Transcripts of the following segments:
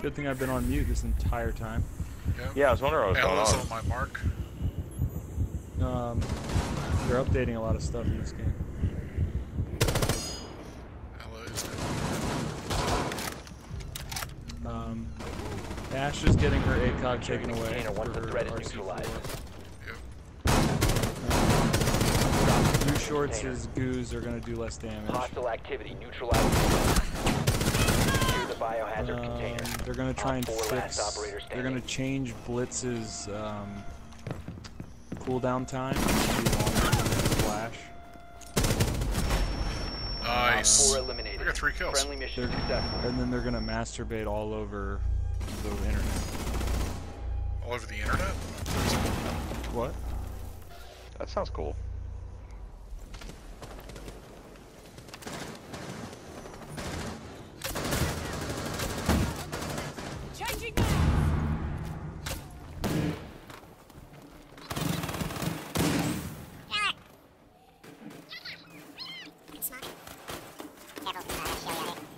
Good thing I've been on mute this entire time. Yep. Yeah, I was wondering what was Ella's going on my mark. Um, they're updating a lot of stuff in this game. Ella is Um, Ash is getting her ACOG taken away. Container once for the her threat is RC4. neutralized. Yep. Blue Shorts' goos are gonna do less damage. Hostile activity. Neutralize. Secure the biohazard Um, container. they're gonna try and Op four last fix. They're gonna change Blitz's um, cooldown time to be longer than his flash. Nice. Four eliminated. I got three kills. Friendly mission They're- successful. And then they're gonna masturbate all over the internet. All over the internet? What? That sounds cool. Changing Oh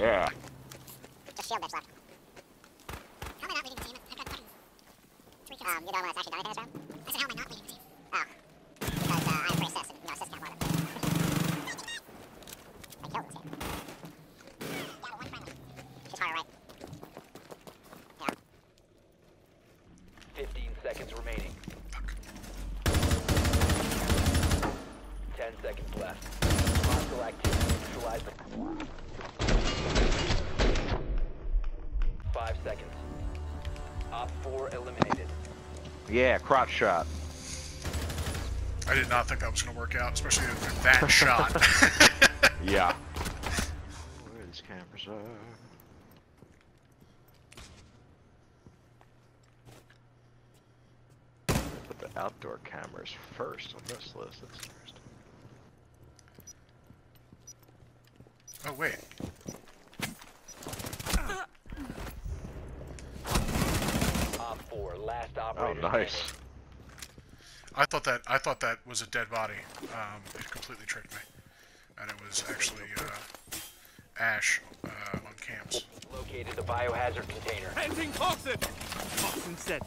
Yeah. Just shield bitch left. How am I not leading the team? I've got fucking three kills. Um, you're the one that's actually done anything this round? I said, how am I not leading the team? Oh. Because uh, I'm free assist, and you know, assist count more than I killed this game. Yeah, but one friendly. She's far right. Yeah. 15 seconds remaining. 10 seconds left. Hostile activity. Neutralize the... Five seconds. Op 4 eliminated. Yeah, crotch shot. I did not think that was going to work out, especially with that shot. Yeah. Where these cameras are. Put the outdoor cameras first on this list. That's interesting. oh, wait. Op 4, last Oh, nice. I thought that I thought that was a dead body. Um, it completely tricked me, and it was actually uh, Ash uh, on cams. Located the biohazard container. Pending toxin! Toxin set.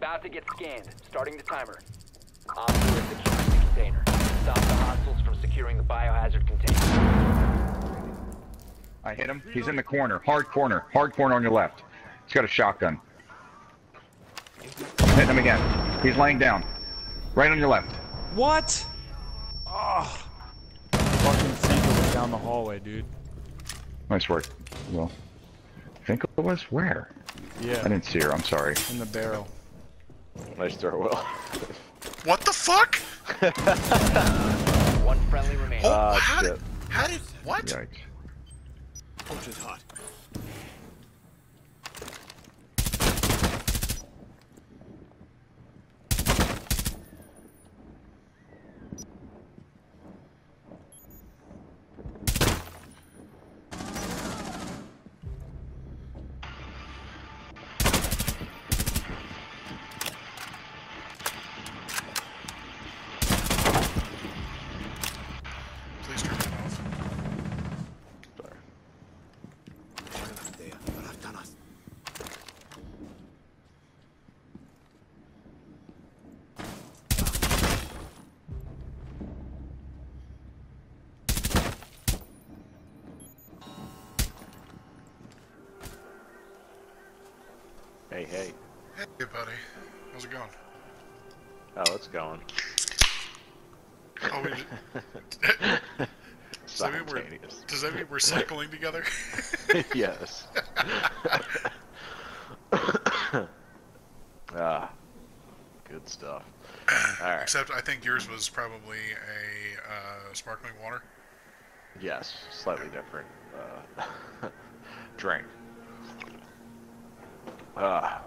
About to get scanned. Starting the timer. Op 4 is securing the container. Stop the hostiles from securing the biohazard container. I hit him. He's in the corner. Hard corner. Hard corner on your left. He's got a shotgun. Hitting him again. He's laying down. Right on your left. What? Oh. Fucking Finkel was down the hallway, dude. Nice work. Well, think it was where? Yeah, I didn't see her. I'm sorry. in the barrel. Nice throw, Will. What the fuck? One friendly remaining. Oh, Ah, how shit. did? How did? What? Yikes. Ultra's hot. Hey, hey. Hey, buddy. How's it going? Oh, it's going. Oh, we does, that mean we're, does that mean we're cycling together? yes. ah, good stuff. All right. Except I think yours was probably a uh, sparkling water. Yes, slightly different uh, drink. Uh,